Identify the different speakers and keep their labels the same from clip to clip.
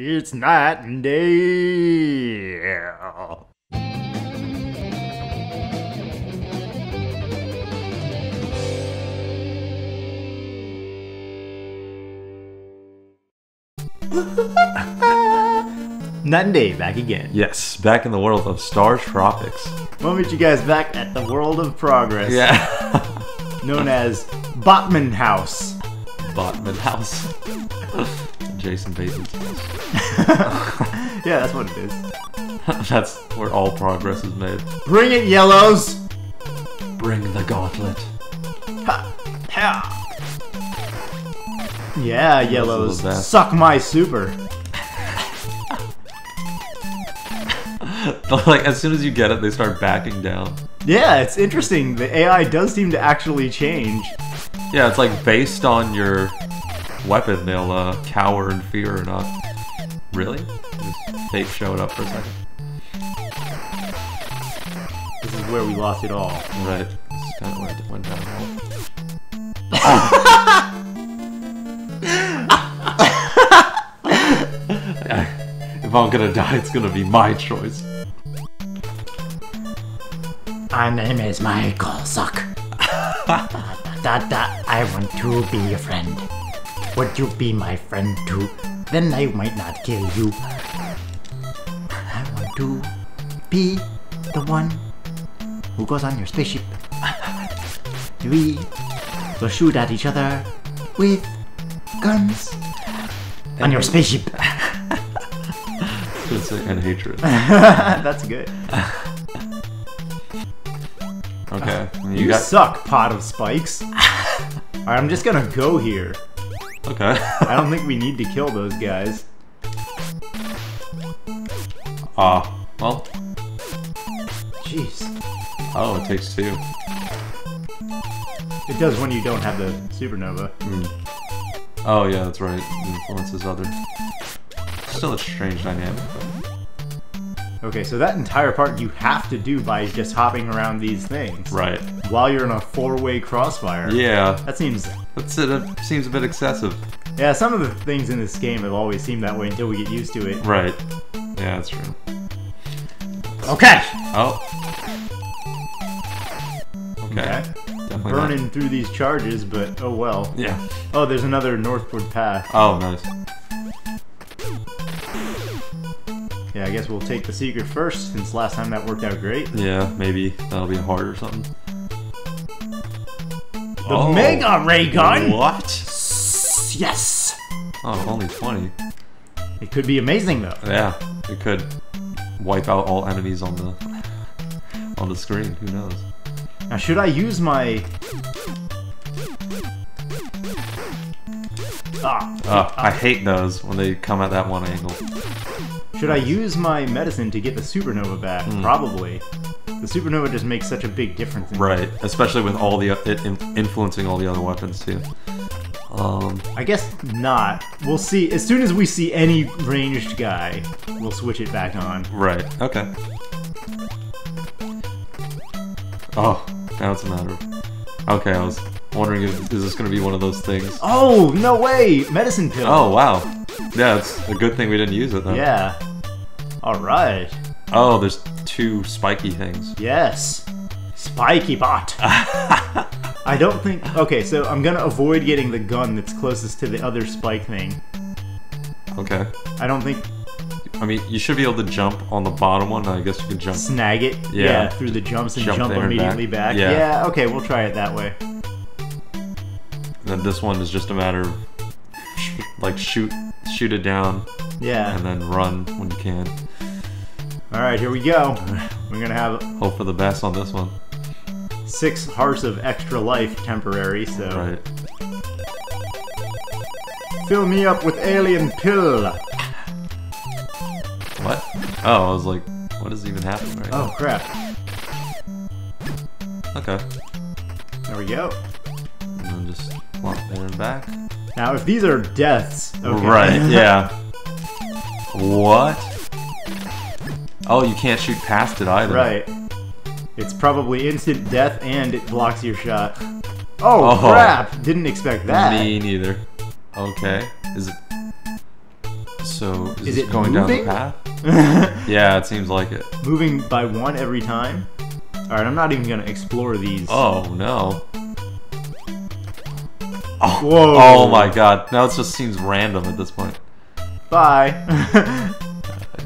Speaker 1: It's Knight and Day. Knight and Day back again.
Speaker 2: Yes, back in the world of StarTropics.
Speaker 1: We'll meet you guys back at the World of Progress,
Speaker 2: Yeah.
Speaker 1: known as Botman House.
Speaker 2: Botman House. Jason Bateman's
Speaker 1: Yeah, that's what it is.
Speaker 2: That's where all progress is made.
Speaker 1: Bring it, yellows!
Speaker 2: Bring the gauntlet.
Speaker 1: Ha! Ha! Yeah, yellows. Suck my super.
Speaker 2: like, as soon as you get it, they start backing down.
Speaker 1: Yeah, it's interesting. The AI does seem to actually change.
Speaker 2: Yeah, it's like based on your weapon, they'll uh, cower in fear or not. Really? Just tape showed up for a second.
Speaker 1: This is where we lost it all.
Speaker 2: Right. This is kind of where it went down. if I'm gonna die, it's gonna be my choice.
Speaker 1: My name is Michael Suck. da, da, da, I want to be your friend. Would you be my friend too? Then I might not kill you. I want to be the one who goes on your spaceship. We will shoot at each other with guns on your spaceship.
Speaker 2: Gonna and hatred.
Speaker 1: That's good.
Speaker 2: Okay.
Speaker 1: You,
Speaker 2: You got.
Speaker 1: suck, pot of spikes. Alright, I'm just gonna go here.
Speaker 2: Okay.
Speaker 1: I don't think we need to kill those guys.
Speaker 2: Ah. well.
Speaker 1: Jeez.
Speaker 2: Oh, it takes two.
Speaker 1: It does when you don't have the supernova.
Speaker 2: Oh yeah, that's right. It influences other. Still a strange dynamic. But...
Speaker 1: Okay, so that entire part you have to do by just hopping around these things.
Speaker 2: Right.
Speaker 1: While you're in a four-way crossfire.
Speaker 2: Yeah.
Speaker 1: That seems...
Speaker 2: It seems a bit excessive.
Speaker 1: Yeah, some of the things in this game have always seemed that way until we get used to it.
Speaker 2: Right. Yeah, that's true.
Speaker 1: Okay!
Speaker 2: Oh. Okay.
Speaker 1: Okay.
Speaker 2: Definitely. not-
Speaker 1: Burning through these charges, but oh well.
Speaker 2: Yeah.
Speaker 1: Oh, there's another northward path.
Speaker 2: Oh, nice.
Speaker 1: Yeah, I guess we'll take the secret first, since last time that worked out great.
Speaker 2: Yeah, maybe that'll be hard or something.
Speaker 1: The Mega Ray Gun!
Speaker 2: What?
Speaker 1: Yes!
Speaker 2: Oh, only 20.
Speaker 1: It could be amazing, though.
Speaker 2: Yeah, it could wipe out all enemies on the on the screen. Who knows?
Speaker 1: Now, should I use my... Ah,
Speaker 2: Uh, I hate those when they come at that one angle.
Speaker 1: should I use my medicine to get the supernova back?
Speaker 2: Hmm.
Speaker 1: Probably. The supernova just makes such a big difference.
Speaker 2: Right, especially with all the it influencing all the other weapons too. Um,
Speaker 1: I guess not. We'll see. As soon as we see any ranged guy, we'll switch it back on.
Speaker 2: right. Okay. Oh, now it's a matter of. Okay, I was wondering if is this going to be one of those things.
Speaker 1: Oh, no way! Medicine pill!
Speaker 2: Oh wow, yeah, it's a good thing we didn't use it then.
Speaker 1: Yeah. Alright.
Speaker 2: Oh, there's two spiky things.
Speaker 1: Yes. Spiky bot. I don't think. Okay, so I'm gonna avoid getting the gun that's closest to the other spike thing.
Speaker 2: Okay.
Speaker 1: I don't think
Speaker 2: I mean, you should be able to jump on the bottom one. I guess you can jump.
Speaker 1: snag it.
Speaker 2: Yeah.
Speaker 1: through the jumps and
Speaker 2: Jump
Speaker 1: jump,
Speaker 2: and
Speaker 1: immediately
Speaker 2: back.
Speaker 1: back.
Speaker 2: Yeah.
Speaker 1: Yeah. Okay, we'll try it that way.
Speaker 2: Then this one is just a matter of sh- like shoot, shoot it down,
Speaker 1: Yeah.
Speaker 2: and then run when you can.
Speaker 1: All right, here we go. We're gonna have
Speaker 2: Hope for the best on this one.
Speaker 1: six hearts of extra life temporary. So
Speaker 2: Right.
Speaker 1: fill me up with alien pill.
Speaker 2: What? Oh, I was like, what is even happening right
Speaker 1: Oh crap.
Speaker 2: Okay.
Speaker 1: There we go.
Speaker 2: And then just flop there and back.
Speaker 1: Now, if these are deaths, okay.
Speaker 2: Right. Yeah. what? Oh, you can't shoot past it either.
Speaker 1: Right. It's probably instant death and it blocks your shot. Oh,
Speaker 2: Oh.
Speaker 1: crap! Didn't expect that.
Speaker 2: Me neither. Okay. Is it? So is,
Speaker 1: Is it
Speaker 2: going
Speaker 1: moving?
Speaker 2: down the path? Yeah, it seems like it.
Speaker 1: Moving by one every time? Alright, I'm not even gonna explore these.
Speaker 2: Oh no. Oh,
Speaker 1: Whoa.
Speaker 2: oh my god. Now it just seems random at this point.
Speaker 1: Bye!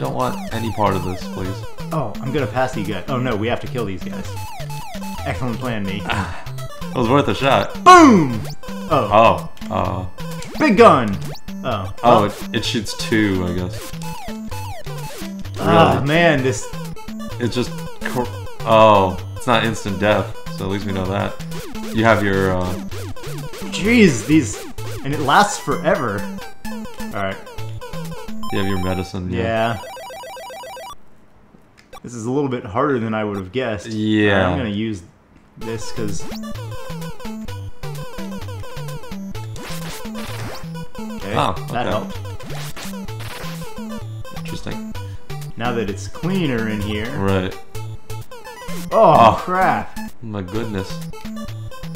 Speaker 2: I don't want any part of this, please.
Speaker 1: oh, I'm gonna pass you guys. Oh no, we have to kill these guys. Excellent plan, me.
Speaker 2: It was worth a shot.
Speaker 1: Boom! Oh,
Speaker 2: Oh. Oh.
Speaker 1: big gun! Oh.
Speaker 2: oh, it, it shoots two, I guess.
Speaker 1: Ah,
Speaker 2: really?
Speaker 1: man, this.
Speaker 2: It just. cor- Oh, it's not instant death, so at least we know that. You have your. Uh,
Speaker 1: Jeez, these. And it lasts forever. Alright.
Speaker 2: you have your medicine.
Speaker 1: Yeah. This is a little bit harder than I would have guessed.
Speaker 2: Yeah.
Speaker 1: I'm gonna use this because. Okay,
Speaker 2: Oh,
Speaker 1: that helped.
Speaker 2: Interesting.
Speaker 1: Now that it's cleaner in here.
Speaker 2: Right.
Speaker 1: Oh,
Speaker 2: Oh.
Speaker 1: crap!
Speaker 2: My goodness.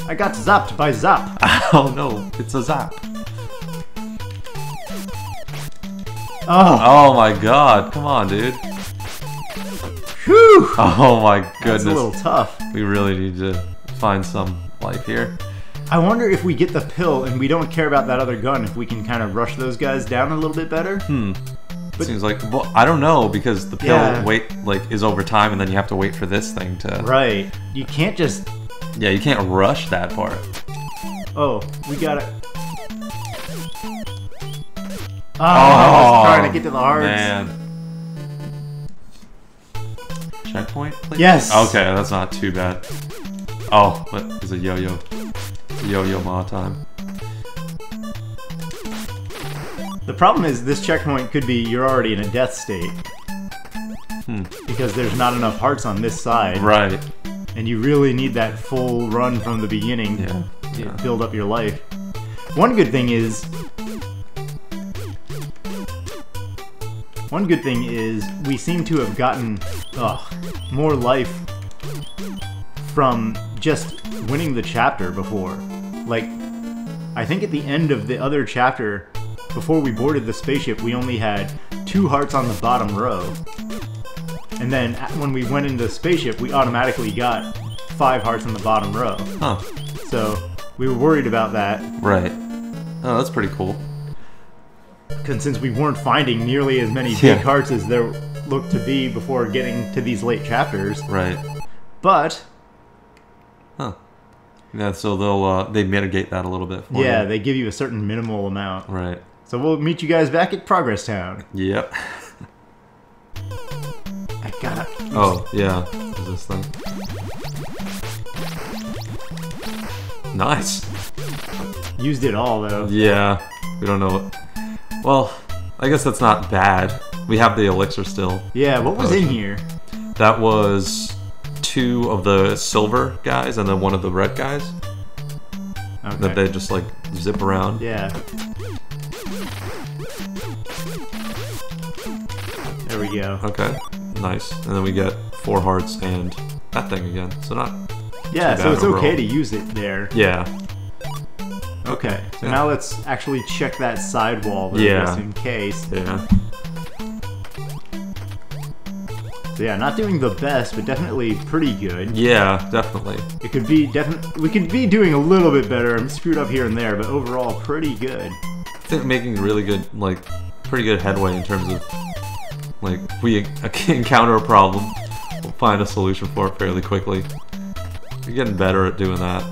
Speaker 1: I got zapped by Zap.
Speaker 2: Oh no, it's a zap.
Speaker 1: Oh,
Speaker 2: Oh my god, come on, dude.
Speaker 1: Whew!
Speaker 2: Oh my goodness.
Speaker 1: That's a little tough.
Speaker 2: We really need to find some life here.
Speaker 1: I wonder if we get the pill and we don't care about that other gun, if we can kind of rush those guys down a little bit better.
Speaker 2: Hmm. Seems like well, I don't know because the pill
Speaker 1: Yeah.
Speaker 2: wait like is over time and then you have to wait for this thing to
Speaker 1: Right. You can't just.
Speaker 2: Yeah, you can't rush that part.
Speaker 1: Oh, we gotta. Oh, I was trying to get to the hearts.
Speaker 2: Man. Checkpoint, please?
Speaker 1: Yes.
Speaker 2: Okay, that's not too bad. Oh, but it's a yo-yo. Yo-Yo Ma time.
Speaker 1: The problem is this checkpoint could be you're already in a death state.
Speaker 2: Hmm.
Speaker 1: Because there's not enough hearts on this side.
Speaker 2: Right.
Speaker 1: And you really need that full run from the beginning
Speaker 2: Yeah.
Speaker 1: to
Speaker 2: yeah.
Speaker 1: build up your life. One good thing is. One good thing is we seem to have gotten ugh, more life from just winning the chapter before. Like, I think at the end of the other chapter, before we boarded the spaceship, we only had two hearts on the bottom row. And then when we went into the spaceship, we automatically got five hearts on the bottom row.
Speaker 2: Huh.
Speaker 1: So we were worried about that,
Speaker 2: Right. Oh, that's pretty cool.
Speaker 1: 'Cause since we weren't finding nearly as many big hearts as there looked to be before getting to these late chapters.
Speaker 2: Right.
Speaker 1: But
Speaker 2: Huh. Yeah, so they'll uh they mitigate that a little bit for
Speaker 1: yeah,
Speaker 2: you.
Speaker 1: they give you a certain minimal amount.
Speaker 2: Right.
Speaker 1: So we'll meet you guys back at Progress Town.
Speaker 2: Yep.
Speaker 1: I gotta.
Speaker 2: Oh, yeah. Is this thing? Nice.
Speaker 1: Used it all though.
Speaker 2: Yeah. We don't know what Well, I guess that's not bad. We have the elixir still.
Speaker 1: Yeah, what was in here?
Speaker 2: That was two of the silver guys and then one of the red guys
Speaker 1: Okay.
Speaker 2: that they just like zip around.
Speaker 1: Yeah. There we go.
Speaker 2: Okay. Nice. And then we get four hearts and that thing again. So not
Speaker 1: Yeah, so it's okay to use it there.
Speaker 2: Yeah.
Speaker 1: Okay. So now let's actually check that sidewall though,
Speaker 2: Yeah.
Speaker 1: just in case.
Speaker 2: Yeah.
Speaker 1: So yeah, not doing the best, but definitely pretty good.
Speaker 2: Yeah, definitely.
Speaker 1: It could be definitely we could be doing a little bit better. I'm screwed up here and there, but overall pretty good.
Speaker 2: I think making really good, like, pretty good headway in terms of, like, if we encounter a problem, we'll find a solution for it fairly quickly. We're getting better at doing that.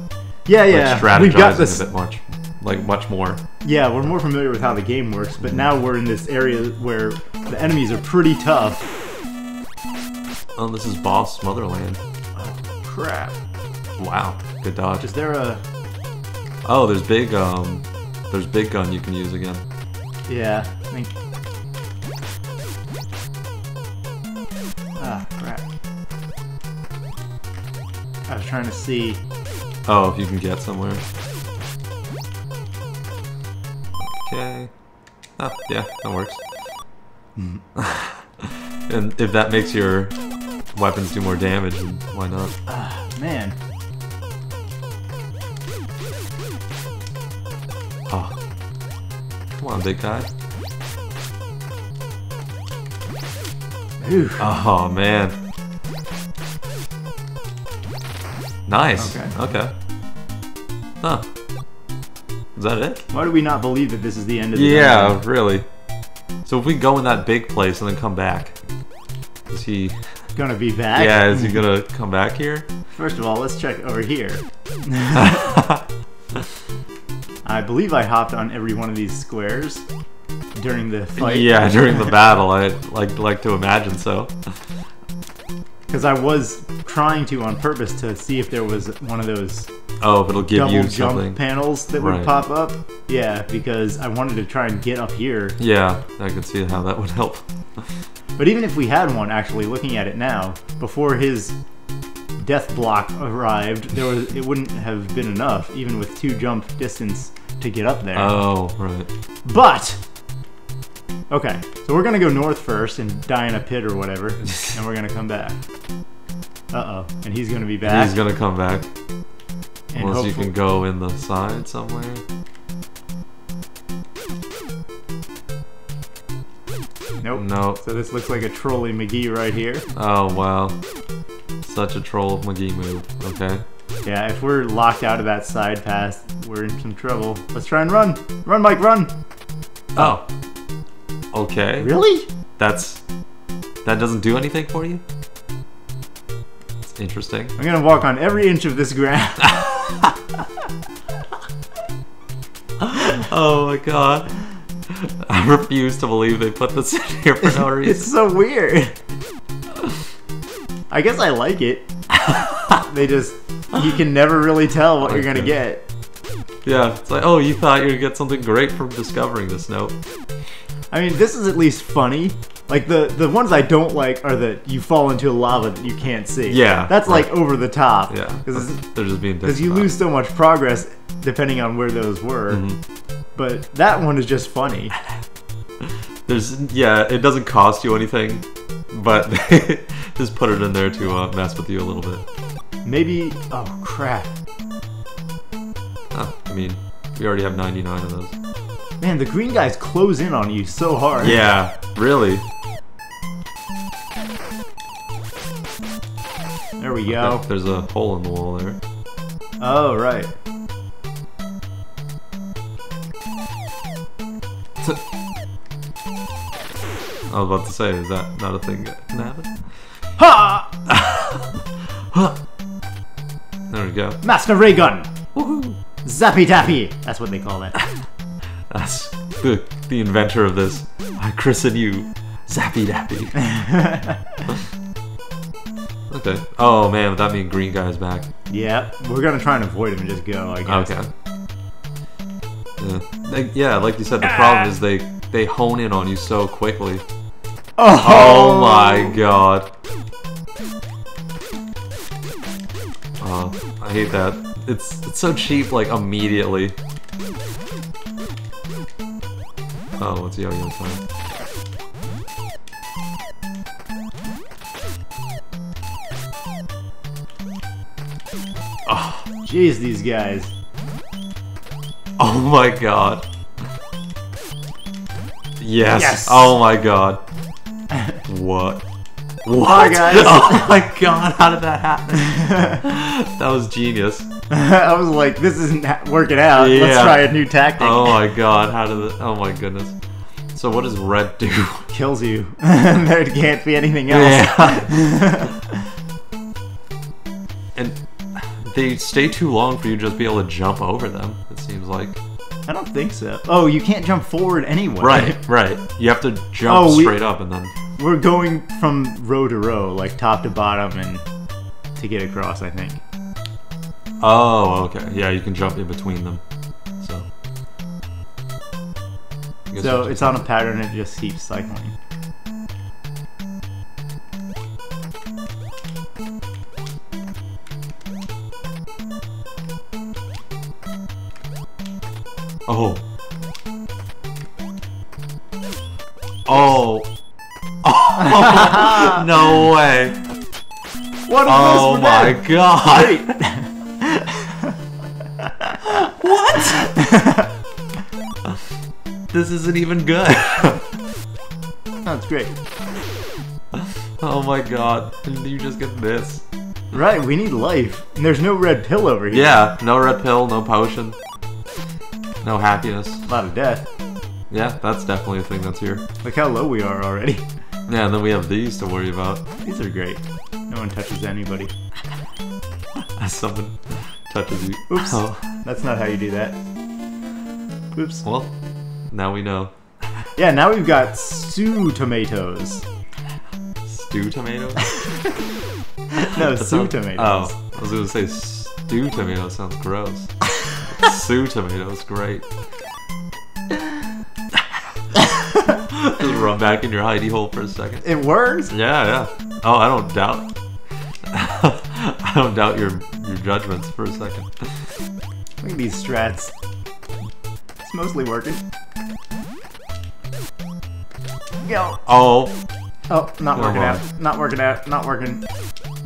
Speaker 1: Yeah,
Speaker 2: Like,
Speaker 1: yeah.
Speaker 2: strategizing
Speaker 1: We've got this.
Speaker 2: a bit much, like, much more.
Speaker 1: Yeah, we're more familiar with how the game works, but now we're in this area where the enemies are pretty tough.
Speaker 2: Oh, this is Boss Motherland.
Speaker 1: Crap.
Speaker 2: Wow, good dodge.
Speaker 1: Is there a?
Speaker 2: Oh, there's big, um, there's big gun you can use again.
Speaker 1: Yeah. I think. Ah, crap. I was trying to see.
Speaker 2: Oh, if you can get somewhere. Okay. Oh, yeah, that works. Hmm. and if that makes your weapons do more damage, why not?
Speaker 1: Ah, man.
Speaker 2: Oh. Come on, big guy.
Speaker 1: Ooh.
Speaker 2: Oh man. Nice.
Speaker 1: Okay.
Speaker 2: Okay. Huh. Is that it?
Speaker 1: Why do we not believe that this is the end of the
Speaker 2: Yeah,
Speaker 1: dungeon?
Speaker 2: really. So if we go in that big place and then come back, is he?
Speaker 1: Gonna be back?
Speaker 2: Yeah, is he gonna come back here?
Speaker 1: First of all, let's check over here. I believe I hopped on every one of these squares during the fight.
Speaker 2: Yeah, during the battle, I'd like like to imagine so.
Speaker 1: Because I was trying to on purpose to see if there was one of those
Speaker 2: Oh, if it'll give
Speaker 1: double
Speaker 2: you
Speaker 1: jump
Speaker 2: something.
Speaker 1: panels that
Speaker 2: Right.
Speaker 1: would pop up. Yeah, because I wanted to try and get up here.
Speaker 2: Yeah, I can see how that would help.
Speaker 1: But even if we had one, actually looking at it now, before his death block arrived, there was it wouldn't have been enough, even with two jump distance, to get up there.
Speaker 2: Oh, right.
Speaker 1: But okay, so we're gonna go north first and die in a pit or whatever, and we're gonna come back. Uh oh, and he's gonna be back.
Speaker 2: He's gonna come back. Unless you can go in the side somewhere.
Speaker 1: Nope.
Speaker 2: Nope.
Speaker 1: So this looks like a trolley McGee right here.
Speaker 2: Oh, wow. Such a troll McGee move. Okay.
Speaker 1: Yeah, if we're locked out of that side pass, we're in some trouble. Let's try and run. Run, Mike, run.
Speaker 2: Oh. Okay.
Speaker 1: Really?
Speaker 2: That's. That doesn't do anything for you? It's interesting.
Speaker 1: I'm gonna walk on every inch of this ground.
Speaker 2: Oh my god. I refuse to believe they put this in here for no reason.
Speaker 1: it's so weird. I guess I like it. they just you can never really tell what you're gonna get.
Speaker 2: Yeah, it's like, oh, you thought you'd get something great from discovering this. note.
Speaker 1: I mean, this is at least funny. Like the the ones I don't like are that you fall into a lava that you can't see.
Speaker 2: Yeah,
Speaker 1: that's like over the top.
Speaker 2: Yeah.
Speaker 1: because
Speaker 2: They're just being
Speaker 1: because you lose so much progress depending on where those were.
Speaker 2: Mm-hmm.
Speaker 1: But that one is just funny.
Speaker 2: There's, yeah, it doesn't cost you anything, but just put it in there to uh, mess with you a little bit.
Speaker 1: Maybe. Oh crap!
Speaker 2: Oh, I mean, we already have 99 of those.
Speaker 1: Man, the green guys close in on you so hard.
Speaker 2: Yeah, really.
Speaker 1: We go.
Speaker 2: There's a hole in the wall there.
Speaker 1: Oh right.
Speaker 2: I was about to say, is that not a thing that can happen?
Speaker 1: Ha!
Speaker 2: There we go.
Speaker 1: Master Ray Gun. Zappy Tappy. That's what they call it.
Speaker 2: That's the, the inventor of this. I christen you Zappy Dappy. okay. Oh man, would that mean Green Guy's back?
Speaker 1: yeah, we're gonna try and avoid him and just go. I guess.
Speaker 2: Okay. Yeah. Like- yeah, like you said, the ah. problem is they they hone in on you so quickly.
Speaker 1: Oh,
Speaker 2: Oh my god. Oh, I hate that. It's it's so cheap, like immediately. Oh, what's yo-yo time?
Speaker 1: Jeez, these guys.
Speaker 2: Oh my god. Yes.
Speaker 1: Yes.
Speaker 2: Oh my god. What? What?
Speaker 1: Hi, guys.
Speaker 2: Oh my god, how did that happen? that was genius.
Speaker 1: I was like, this isn't working out. Let's try a new tactic.
Speaker 2: Oh my god, how did it? Oh my goodness. So what does red do?
Speaker 1: Kills you. there can't be anything else.
Speaker 2: Yeah. They stay too long for you to just be able to jump over them, it seems like.
Speaker 1: I don't think so. Oh, you can't jump forward anyway.
Speaker 2: Right, right. You have to jump
Speaker 1: Oh, we-
Speaker 2: straight up and then.
Speaker 1: We're going from row to row, like top to bottom, and to get across. I think.
Speaker 2: Oh, okay. Yeah, you can jump in between them. So.
Speaker 1: So it's on a pattern. It just keeps cycling.
Speaker 2: Oh. Oh. Oh. no way.
Speaker 1: What is
Speaker 2: Oh my god. what? this isn't even good.
Speaker 1: That's great.
Speaker 2: Oh my god. You just get this.
Speaker 1: Right, we need life. And there's no red pill over here.
Speaker 2: Yeah, no red pill, no potion. No happiness.
Speaker 1: A lot of death.
Speaker 2: Yeah, that's definitely a thing that's here.
Speaker 1: Look how low we are already.
Speaker 2: Yeah, and then we have these to worry about.
Speaker 1: These are great. No one touches anybody.
Speaker 2: Someone touches you.
Speaker 1: Oops.
Speaker 2: Oh,
Speaker 1: That's not how you do that. Oops.
Speaker 2: well, now we know.
Speaker 1: Yeah, now we've got stew tomatoes.
Speaker 2: Stew tomatoes?
Speaker 1: No,
Speaker 2: sounds-
Speaker 1: tomatoes.
Speaker 2: Oh, I was gonna say stew tomatoes sounds gross. Sue tomatoes, great. Just run back in your hidey hole for a second.
Speaker 1: It works?
Speaker 2: Yeah, yeah. Oh, I don't doubt. I don't doubt your your judgments for a second.
Speaker 1: Look at these strats. It's mostly working. Go.
Speaker 2: Oh,
Speaker 1: Oh, not working
Speaker 2: on.
Speaker 1: out. Not working out. Not working.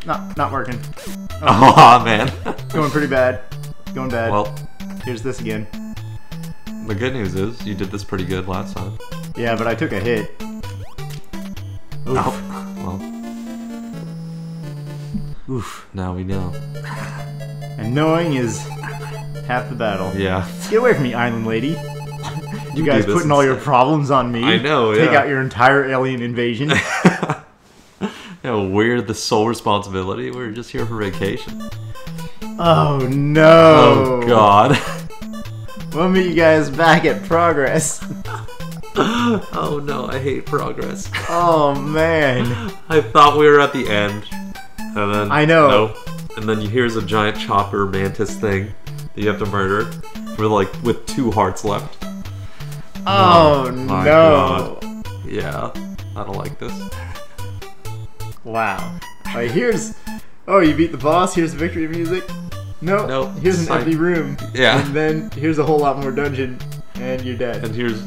Speaker 1: Not not working.
Speaker 2: oh man.
Speaker 1: Going pretty bad. Going bad.
Speaker 2: well,
Speaker 1: Here's this again.
Speaker 2: the good news is you did this pretty good last time.
Speaker 1: Yeah, but I took a hit. Oof.
Speaker 2: Well,
Speaker 1: Oof.
Speaker 2: now we know.
Speaker 1: And knowing is half the battle.
Speaker 2: Yeah.
Speaker 1: Get away from me, island lady. You guys
Speaker 2: do this
Speaker 1: putting all your problems on me.
Speaker 2: I know,
Speaker 1: Take
Speaker 2: yeah.
Speaker 1: out your entire alien invasion.
Speaker 2: Yeah, we're the sole responsibility. We're just here for vacation.
Speaker 1: oh no.
Speaker 2: Oh god.
Speaker 1: We'll meet you guys back at progress.
Speaker 2: oh no, I hate progress.
Speaker 1: Oh man.
Speaker 2: I thought we were at the end, and then
Speaker 1: I know.
Speaker 2: Nope. And then you here's a giant chopper mantis thing that you have to murder, with like with two hearts left.
Speaker 1: Oh, oh
Speaker 2: my
Speaker 1: no.
Speaker 2: Yeah, I don't like this.
Speaker 1: Wow. Alright, here's. Oh, you beat the boss. Here's victory music. No.
Speaker 2: Nope,
Speaker 1: Here's an empty room.
Speaker 2: Yeah.
Speaker 1: And then here's a whole lot more dungeon, and you're dead.
Speaker 2: And here's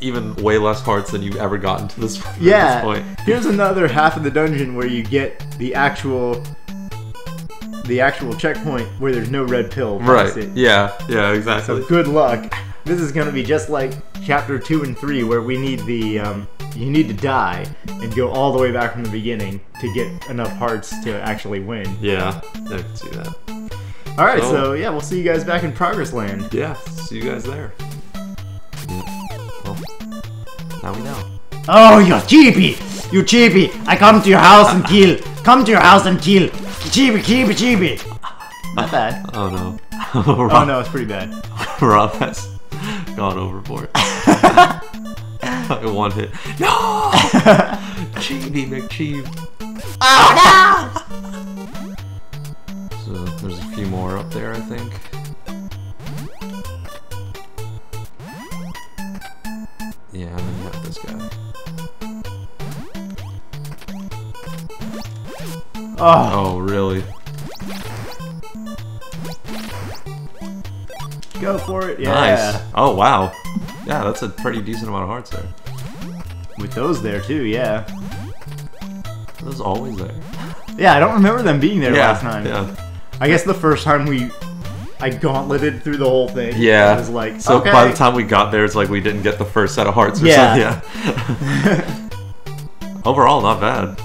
Speaker 2: even way less hearts than you've ever gotten to this,
Speaker 1: yeah.
Speaker 2: this point.
Speaker 1: Here's another half of the dungeon where you get the actual. The actual checkpoint where there's no red pill.
Speaker 2: Right.
Speaker 1: it.
Speaker 2: Yeah. Yeah. Exactly.
Speaker 1: So good luck. This is gonna be just like chapter two and three, where we need the um, you need to die and go all the way back from the beginning to get enough hearts to actually win.
Speaker 2: yeah. I can see that.
Speaker 1: All right,
Speaker 2: So-
Speaker 1: so yeah, we'll see you guys back in Progress Land.
Speaker 2: Yeah. See you guys there. Well, now we know.
Speaker 1: Oh, you cheapy! You cheapy! I come to your house and kill. Come to your house and kill. Cheapy, cheapy, cheapy. Not bad.
Speaker 2: Oh no.
Speaker 1: Oh no, it's pretty bad.
Speaker 2: Rob has gone overboard. One hit. No! cheapy Chibi McCheeve. So oh, I think. Yeah, then you have this guy.
Speaker 1: Oh,
Speaker 2: Oh, really?
Speaker 1: go for it. Yeah.
Speaker 2: Nice. Oh, wow. Yeah, that's a pretty decent amount of hearts there.
Speaker 1: With those there too, yeah.
Speaker 2: Those always there.
Speaker 1: Yeah, I don't remember them being there
Speaker 2: yeah,
Speaker 1: last time.
Speaker 2: Yeah.
Speaker 1: I guess the first time we, I gauntleted through the whole thing.
Speaker 2: Yeah.
Speaker 1: I was like,
Speaker 2: So
Speaker 1: okay.
Speaker 2: by the time we got there, it's like we didn't get the first set of hearts. Or
Speaker 1: Yeah.
Speaker 2: something. yeah. Overall, not bad.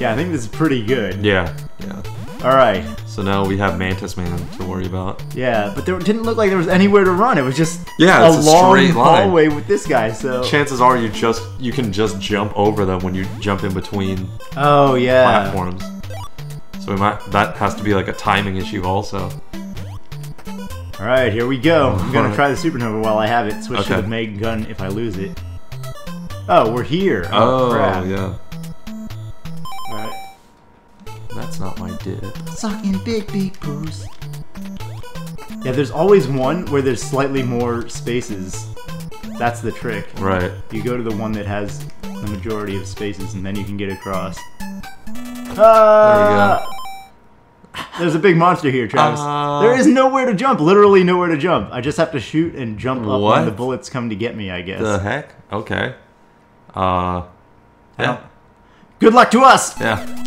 Speaker 1: yeah, I think this is pretty good.
Speaker 2: Yeah. Yeah.
Speaker 1: All right.
Speaker 2: So now we have Mantis Man to worry about.
Speaker 1: Yeah, but there didn't look like there was anywhere to run. It was just
Speaker 2: Yeah,
Speaker 1: a
Speaker 2: a
Speaker 1: long
Speaker 2: straight line.
Speaker 1: hallway with this guy. So.
Speaker 2: Chances are you just you can just jump over them when you jump in between
Speaker 1: Oh yeah.
Speaker 2: platforms. So we might that has to be like a timing issue also.
Speaker 1: All right, here we go. Oh, I'm gonna try the supernova while I have it. Switch to the Meg gun if I lose it. Oh, we're here.
Speaker 2: Oh, oh
Speaker 1: crap.
Speaker 2: yeah.
Speaker 1: All right.
Speaker 2: That's not my dip.
Speaker 1: Sucking big big poos. Yeah, there's always one where there's slightly more spaces. That's the trick.
Speaker 2: Right.
Speaker 1: You go to the one that has the majority of spaces, and then you can get across. Ah! There's a big monster here, Travis.
Speaker 2: Uh,
Speaker 1: there is nowhere to jump. Literally nowhere to jump. I just have to shoot and jump up when the bullets come to get me. I guess.
Speaker 2: The heck? Okay. Uh Yeah.
Speaker 1: Good luck to us.
Speaker 2: Yeah.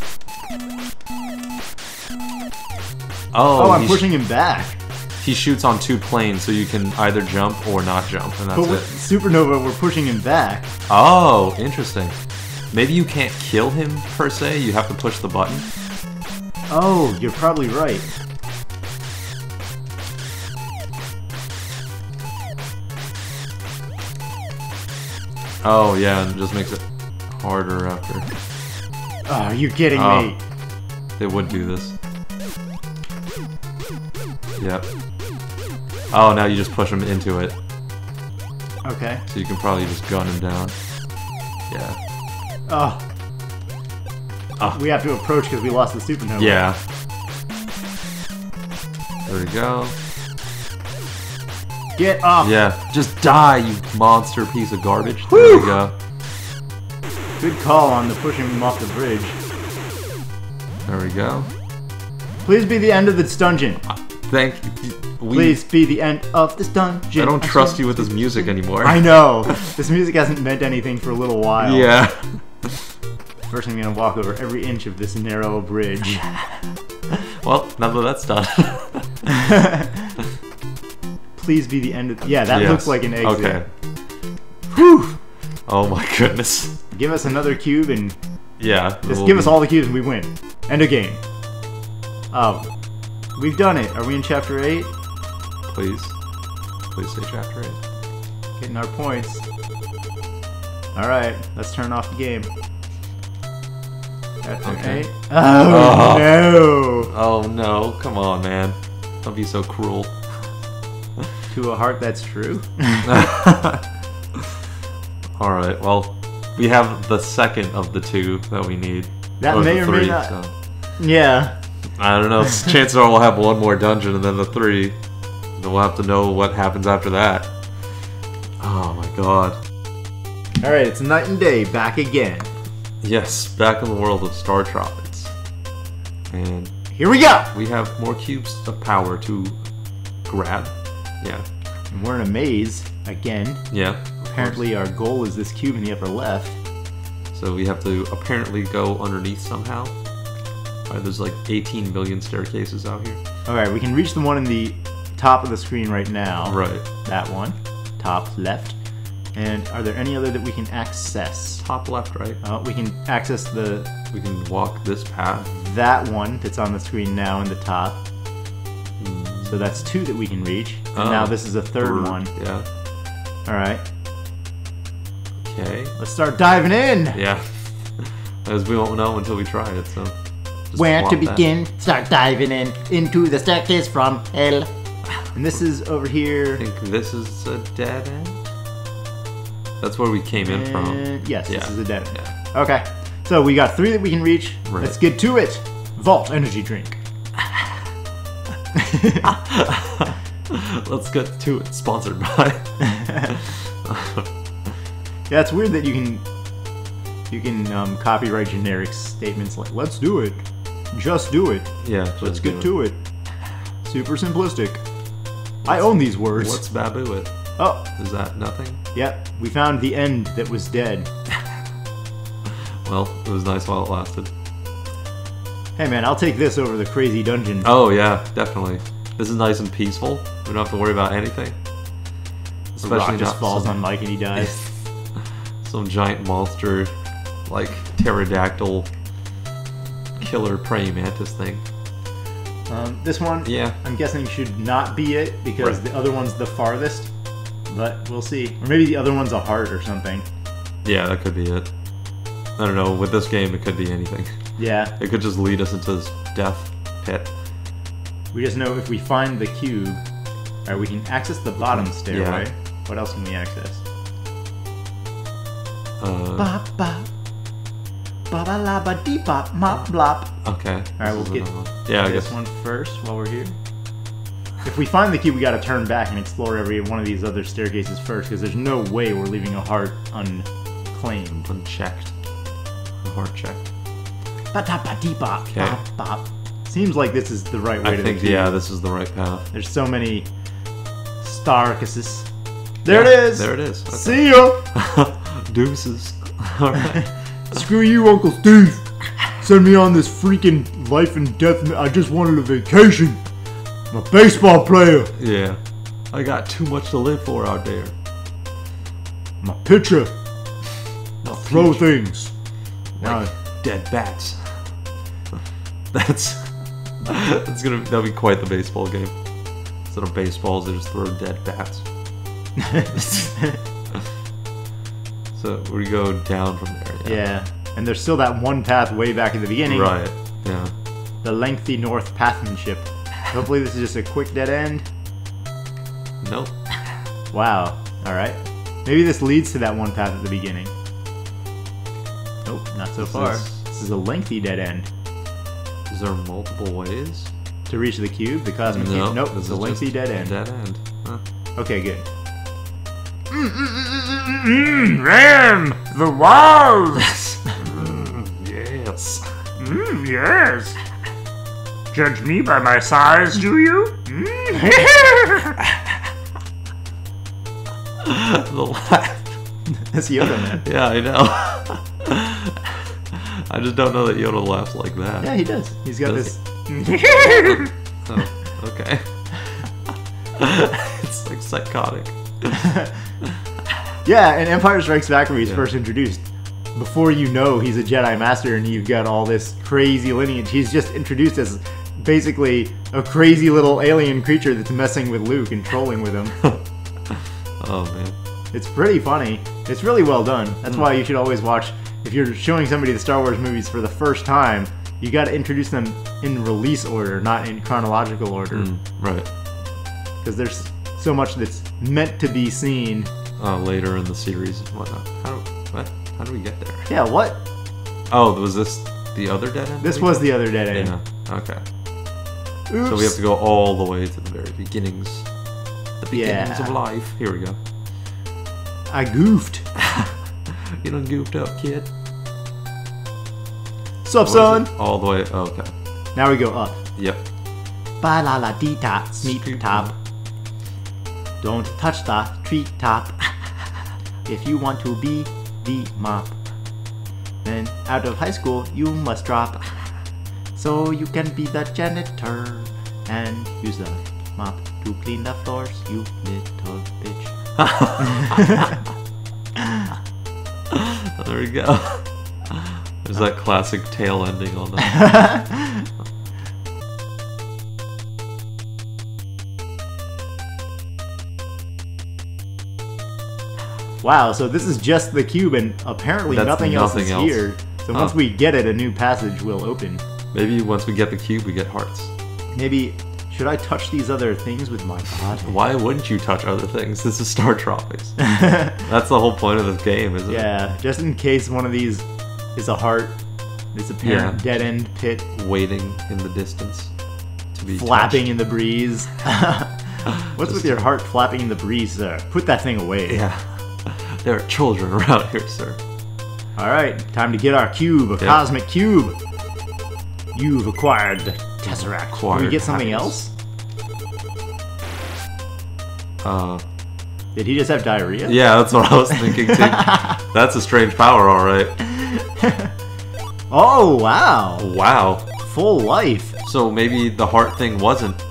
Speaker 1: Oh,
Speaker 2: Oh,
Speaker 1: I'm pushing him back.
Speaker 2: he shoots on two planes, so you can either jump or not jump, and that's
Speaker 1: But with
Speaker 2: it.
Speaker 1: Supernova, we're pushing him back.
Speaker 2: Oh, interesting. Maybe you can't kill him per se. You have to push the button.
Speaker 1: Oh, you're probably right.
Speaker 2: Oh yeah, and it just makes it harder after.
Speaker 1: Oh, are you kidding
Speaker 2: Oh.
Speaker 1: me?
Speaker 2: It would do this. Yep. Oh, now you just push him into it,
Speaker 1: Okay.
Speaker 2: so you can probably just gun him down. Yeah.
Speaker 1: Oh.
Speaker 2: Oh.
Speaker 1: We have to approach because we lost the supernova.
Speaker 2: Yeah. There we go.
Speaker 1: Get off.
Speaker 2: Yeah. Just die, you monster piece of garbage. There we go.
Speaker 1: Good call on the pushing him off the bridge.
Speaker 2: There we go.
Speaker 1: Please be the end of this dungeon.
Speaker 2: Uh, thank you. We,
Speaker 1: Please be the end of this dungeon.
Speaker 2: I don't trust you with this music anymore.
Speaker 1: I know. this music hasn't meant anything for a little while.
Speaker 2: Yeah.
Speaker 1: First, I'm gonna walk over every inch of this narrow bridge.
Speaker 2: Well, now that that's done.
Speaker 1: Please be the end of. Yeah, that
Speaker 2: Yes.
Speaker 1: looks like an exit.
Speaker 2: Okay. Whew. Oh my goodness.
Speaker 1: Give us another cube and
Speaker 2: Yeah.
Speaker 1: just give
Speaker 2: be-
Speaker 1: us all the cubes and we win. End of game. Oh, we've done it. Are we in chapter eight?
Speaker 2: Please. Please say chapter 8.
Speaker 1: Getting our points. All right, let's turn off the game. Chapter
Speaker 2: Okay.
Speaker 1: Oh,
Speaker 2: Oh.
Speaker 1: no!
Speaker 2: Oh no, come on, man. Don't be so cruel.
Speaker 1: To a heart that's true.
Speaker 2: Alright, well, we have the second of the two that we need.
Speaker 1: That
Speaker 2: Or
Speaker 1: may
Speaker 2: the
Speaker 1: or may not-
Speaker 2: so-
Speaker 1: yeah.
Speaker 2: I don't know. Chances are we'll have one more dungeon and then the three. Then we'll have to know what happens after that. Oh my god.
Speaker 1: All right, it's Knight and Day back again.
Speaker 2: Yes, back in the world of StarTropics. And
Speaker 1: Here we go.
Speaker 2: we have more cubes of power to grab. Yeah.
Speaker 1: And we're in a maze again.
Speaker 2: Yeah.
Speaker 1: Apparently, our goal is this cube in the upper left.
Speaker 2: So we have to apparently go underneath somehow. Alright, there's like 18 million staircases out here.
Speaker 1: All right, we can reach the one in the top of the screen right now.
Speaker 2: Right.
Speaker 1: That one, top left. And are there any other that we can access?
Speaker 2: Top left, right?
Speaker 1: Uh, we can access the
Speaker 2: We can walk this path.
Speaker 1: that one that's on the screen now in the top. So that's two that we can reach. And
Speaker 2: Oh,
Speaker 1: now this is a third one.
Speaker 2: Yeah.
Speaker 1: All right,
Speaker 2: Okay.
Speaker 1: let's start diving in.
Speaker 2: Yeah. As we won't know until we try it, so. just
Speaker 1: Where to
Speaker 2: flop that.
Speaker 1: begin? Start diving in into the staircase from hell. And this is over here.
Speaker 2: I think this is a dead end. That's where we came in from.
Speaker 1: Yes, this is a dead end.
Speaker 2: Yeah.
Speaker 1: Okay, so we got three that we can reach.
Speaker 2: Right.
Speaker 1: Let's get to it. Vault energy drink.
Speaker 2: Let's get to it. Sponsored by.
Speaker 1: Yeah, it's weird that you can you can um, copyright generic statements like "Let's do it," "Just do it,"
Speaker 2: yeah.
Speaker 1: "Let's get to it." Super simplistic. I own these words.
Speaker 2: What's Babu it?
Speaker 1: Oh,
Speaker 2: Is that nothing?
Speaker 1: yep. We found the end that was dead.
Speaker 2: Well, it was nice while it lasted.
Speaker 1: Hey man, I'll take this over the crazy dungeon.
Speaker 2: Oh yeah, definitely. This is nice and peaceful. We don't have to worry about anything.
Speaker 1: the rock just
Speaker 2: not
Speaker 1: falls
Speaker 2: some,
Speaker 1: on Mike and he dies.
Speaker 2: some giant monster like pterodactyl killer praying mantis thing.
Speaker 1: Um, this one,
Speaker 2: Yeah.
Speaker 1: I'm guessing should not be it because
Speaker 2: Right.
Speaker 1: the other one's the farthest. But we'll see. Or maybe the other one's a heart or something.
Speaker 2: Yeah, that could be it. I don't know. With this game, it could be anything.
Speaker 1: Yeah,
Speaker 2: It could just lead us into this death pit.
Speaker 1: we just know if we find the cube, we can access the bottom stairway. Yeah. What else can we access?
Speaker 2: Uh,
Speaker 1: Ba ba ba ba la ba dee bop mop blop.
Speaker 2: okay.
Speaker 1: All
Speaker 2: right,
Speaker 1: we'll get.
Speaker 2: Yeah, I
Speaker 1: this
Speaker 2: guess.
Speaker 1: one first while we're here. If we find the key, we gotta turn back and explore every one of these other staircases first, because there's no way we're leaving a heart unclaimed.
Speaker 2: Unchecked. Heart checked.
Speaker 1: Ba da ba dee bop
Speaker 2: Okay.
Speaker 1: Seems like this is the right way
Speaker 2: I
Speaker 1: to
Speaker 2: think,
Speaker 1: the cube.
Speaker 2: yeah, this is the right path.
Speaker 1: There's so many Starcuses. There
Speaker 2: Yeah,
Speaker 1: it is.
Speaker 2: There it is. Okay.
Speaker 1: See ya.
Speaker 2: Deuces. Alright.
Speaker 1: Screw you, Uncle Steve. Send me on this freaking life and death. I just wanted a vacation. I'm a baseball player.
Speaker 2: Yeah. I got too much to live for out there.
Speaker 1: I'm a pitcher. I throw things.
Speaker 2: Like dead bats. That's that's gonna that'll be quite the baseball game. Instead of baseballs, they just throw dead bats. So we go down from there.
Speaker 1: yeah. And there's still that one path way back in the beginning.
Speaker 2: Right. Yeah.
Speaker 1: The lengthy north pathmanship. Hopefully this is just a quick dead end.
Speaker 2: Nope.
Speaker 1: Wow. Alright. Maybe this leads to that one path at the beginning. Nope, not so
Speaker 2: This
Speaker 1: far.
Speaker 2: is-
Speaker 1: This is a lengthy dead end.
Speaker 2: Is there multiple ways?
Speaker 1: To reach the cube, the cosmic cube. Nope,
Speaker 2: this
Speaker 1: it's a lengthy dead end.
Speaker 2: Dead end. Huh.
Speaker 1: Okay, good.
Speaker 3: Ram! The walls!
Speaker 2: Yes.
Speaker 3: Mm, yes. Judge me by my size, do you? Mm.
Speaker 2: the laugh.
Speaker 1: That's Yoda, man.
Speaker 2: Yeah, I know. I just don't know that Yoda laughs like that.
Speaker 1: Yeah, he does. He's got
Speaker 2: Does
Speaker 1: this.
Speaker 2: Oh, okay. it's like psychotic.
Speaker 1: Yeah, and Empire Strikes Back when he's
Speaker 2: Yeah.
Speaker 1: first introduced. Before you know he's a Jedi Master and you've got all this crazy lineage, he's just introduced as basically a crazy little alien creature that's messing with Luke and trolling with him.
Speaker 2: Oh man.
Speaker 1: It's pretty funny. It's really well done. That's
Speaker 2: Hmm.
Speaker 1: why you should always watch. If you're showing somebody the Star Wars movies for the first time, you got to introduce them in release order, not in chronological order,
Speaker 2: Mm, right.
Speaker 1: because there's so much that's meant to be seen.
Speaker 2: Uh, later in the series and whatnot. How do, what? How do we get there?
Speaker 1: Yeah, what?
Speaker 2: Oh, was this the other dead end?
Speaker 1: This was the other dead end.
Speaker 2: Yeah. Okay.
Speaker 1: Oops.
Speaker 2: So we have to go all the way to the very beginnings. The beginnings
Speaker 1: Yeah.
Speaker 2: of life. Here we go.
Speaker 1: I goofed.
Speaker 2: You done goofed up, kid.
Speaker 1: Sup, son?
Speaker 2: All the way. Oh, okay.
Speaker 1: Now we go up.
Speaker 2: Yep.
Speaker 1: Ba la la dee sneak
Speaker 2: Sneak
Speaker 1: top. Don't touch the tree top. if you want to be the mop, then out of high school you must drop. So you can be the janitor and use the mop to clean the floors, you little bitch.
Speaker 2: There we go. There's that classic tail ending on that.
Speaker 1: Wow, so this is just the cube and apparently
Speaker 2: That's
Speaker 1: nothing, else
Speaker 2: nothing
Speaker 1: is
Speaker 2: else.
Speaker 1: here. So
Speaker 2: Huh.
Speaker 1: once we get it, a new passage will open.
Speaker 2: Maybe once we get the cube, we get hearts.
Speaker 1: Maybe, should I touch these other things with my body?
Speaker 2: Why wouldn't you touch other things? This is StarTropics. That's the whole point of this game, isn't
Speaker 1: Yeah, just in case one of these is a heart, it's a
Speaker 2: Yeah.
Speaker 1: dead end pit?
Speaker 2: Waiting in the distance to be
Speaker 1: flapping
Speaker 2: touched.
Speaker 1: in the breeze. What's with your heart flapping in the breeze, sir? Put that thing away.
Speaker 2: Yeah. There are children around here, sir.
Speaker 1: All right, time to get our cube, a
Speaker 2: Yep.
Speaker 1: cosmic cube. You've acquired the tesseract. Can we get something
Speaker 2: happiness.
Speaker 1: else?
Speaker 2: Uh,
Speaker 1: Did he just have diarrhea?
Speaker 2: yeah, that's what I was thinking too. That's a strange power, all right.
Speaker 1: Oh wow,
Speaker 2: Wow.
Speaker 1: full life.
Speaker 2: So maybe the heart thing wasn't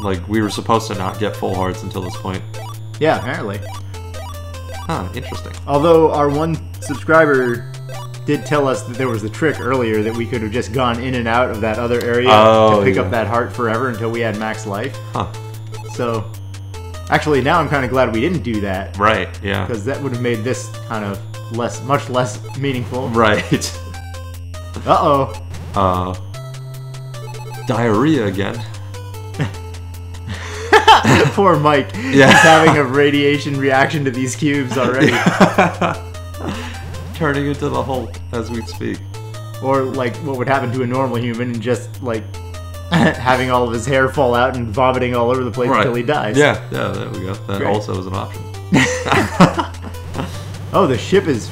Speaker 2: like we were supposed to not get full hearts until this point.
Speaker 1: Yeah, apparently.
Speaker 2: Huh, interesting.
Speaker 1: Although our one subscriber did tell us that there was a trick earlier that we could have just gone in and out of that other area
Speaker 2: Oh,
Speaker 1: to pick
Speaker 2: yeah.
Speaker 1: up that heart forever until we had max life.
Speaker 2: Huh.
Speaker 1: So, actually, now I'm kind of glad we didn't do that
Speaker 2: Right, yeah.
Speaker 1: because that would have made this kind of less, much less meaningful.
Speaker 2: Right.
Speaker 1: Uh oh.
Speaker 2: Uh diarrhea again.
Speaker 1: Poor Mike.
Speaker 2: Yeah.
Speaker 1: He's having a radiation reaction to these cubes already.
Speaker 2: Turning into the Hulk as we speak.
Speaker 1: or like what would happen to a normal human and just like having all of his hair fall out and vomiting all over the place until he dies.
Speaker 2: Yeah, yeah, there we go. That
Speaker 1: Great.
Speaker 2: also is an option.
Speaker 1: Oh, the ship is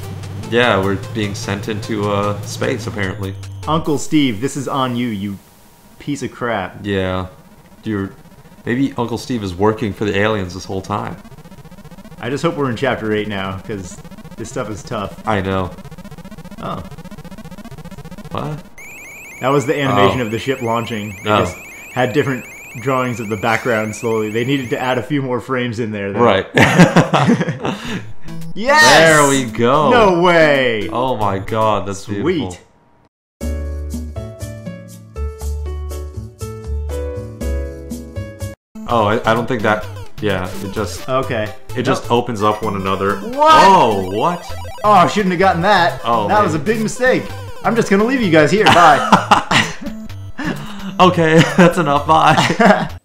Speaker 2: Yeah, we're being sent into uh, space apparently.
Speaker 1: Uncle Steve. This is on you, you piece of crap.
Speaker 2: Yeah. You're maybe Uncle Steve is working for the aliens this whole time.
Speaker 1: I just hope we're in chapter eight now because this stuff is tough.
Speaker 2: I know.
Speaker 1: Oh,
Speaker 2: What?
Speaker 1: that was the animation
Speaker 2: Oh.
Speaker 1: of the ship launching. They
Speaker 2: Oh.
Speaker 1: just had different drawings of the background slowly. They needed to add a few more frames in there. though.
Speaker 2: Right.
Speaker 1: Yes!
Speaker 2: There we go.
Speaker 1: No way!
Speaker 2: Oh my god, that's
Speaker 1: Sweet.
Speaker 2: beautiful. Oh, I, I don't think that. Yeah, it just
Speaker 1: Okay.
Speaker 2: It just opens up one another.
Speaker 1: What?
Speaker 2: Oh, what?
Speaker 1: Oh, I shouldn't have gotten that.
Speaker 2: Oh,
Speaker 1: that
Speaker 2: man.
Speaker 1: was a big mistake. I'm just gonna leave you guys here. Bye.
Speaker 2: Okay, that's enough. Bye.